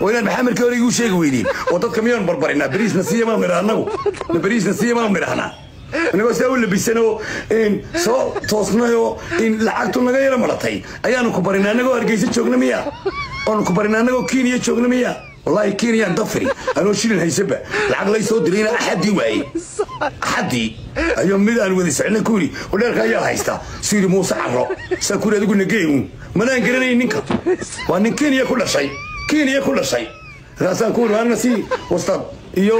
oo inaan hore igu sheegi weydeen oo dadka miyaan barbarinaa beriisna siiya maanu nidhaa annagu. Beriisna siiya maanu nidhahnaa inagoo sidaa u labisanoo soo toosnayoo lacagtu naga yaro maratay. Ayaanu ku barinaa annagoo hargeysa joogna miya oonu ku barinaa annagoo kenya joogna miya wallaahi kenyaan dafiri anoo shilin haysaba. Lacag lay soo dirayna axaddii waaye. Axaddii? Ayuu mid aan wada socna ku yidhi udheerka ayaa haysta. Suu muuse carro saa ku yidhi adigu nageegun manaan garanayn ninka. Waa nin kenya ku dhashay kenya ku dhashay markaasaan ku sii wastad iyo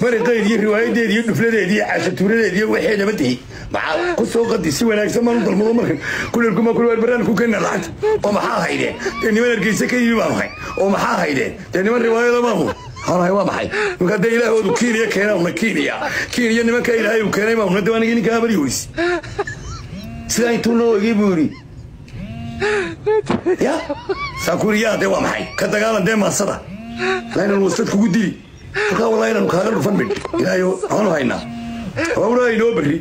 mariqeed iyo riwaayadeed iyo dhufladeed iyo caashatuuradeed iyo waxeedaba dihi maxaa ku soo qadi si wanaagsan baan u dalmado markan? Kuleelkuma kulwaar baraan ku keenna lacagta oo maxaa haydeen dee niman hargeysa ka yimi baanu hay oo maxaa haydeen dee niman riwaayada maahu hanahay waa maxay? Marka dee ilaahoodu kenya keenauna kenya kenya nimanka ilaahay uu keenay maahuna dee anigii ninkaa bari sidaa intuu noo egay buu yidhi ya saa ku yidhi yaa dee waa maxay ka dagaalan dee maasada lainan wasad kugu dili. Wallahi inaanu kaaga dhufan midh ilaahay waxaanu haynaa waa ulaahay noo berri